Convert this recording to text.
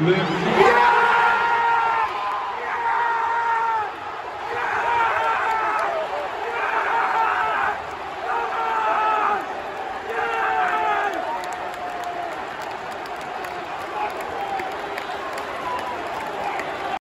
Merci.